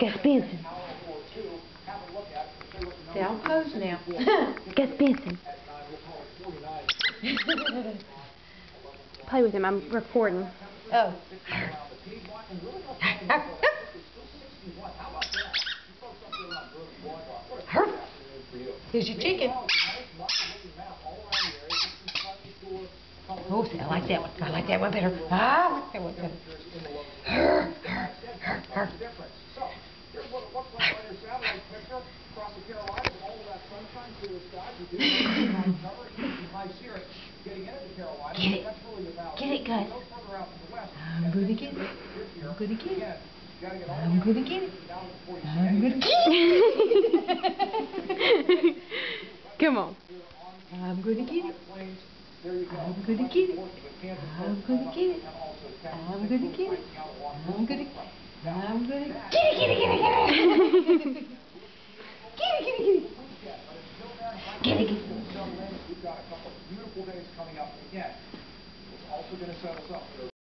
Gus Benson. See, I'll pose now. Gus Benson. Play with him. I'm recording. Oh. Here's your chicken. Oh, see, I like that one. I like that one better. Ah, I like that one better. Get it. That's really about Get it, Gus. No further out to the west. I'm gonna get it. I'm gonna get it. Again, you gotta get all I'm gonna get it. down before you see I'm gonna get it. Come on. I'm gonna get it. Plains, there you go. I'm gonna get it. I'm gonna get it. and also Texas. I'm gonna get it. I'm gonna, I'm gonna get it, get it, get it, get it. Get it, get it, get it. Get it, get it. We've got a couple of beautiful days coming up again. It's also gonna set us up for